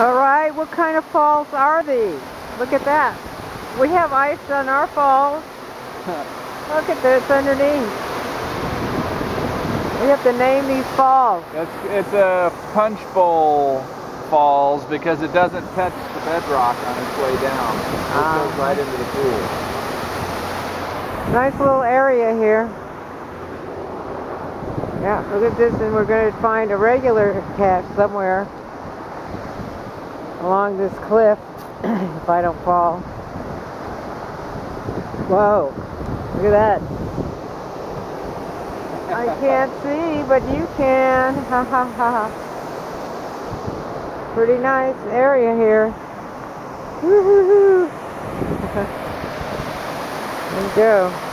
All right, what kind of falls are these? Look at that. We have ice on our falls. Look at this underneath. We have to name these falls. It's, it's a punch bowl falls because it doesn't touch the bedrock on its way down. It Ah. goes right into the pool. Nice little area here. Yeah, look at this, and we're going to find a regular cache somewhere along this cliff if I don't fall. Whoa, look at that. I can't see, but you can. Ha ha ha. Pretty nice area here. Woo-hoo-hoo. There you go.